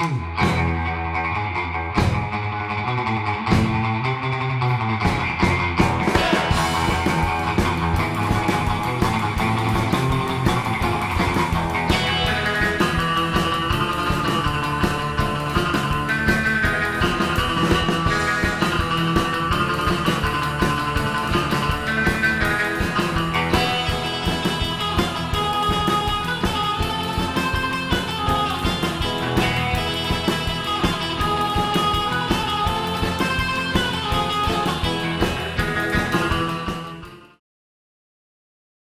Mm-hmm.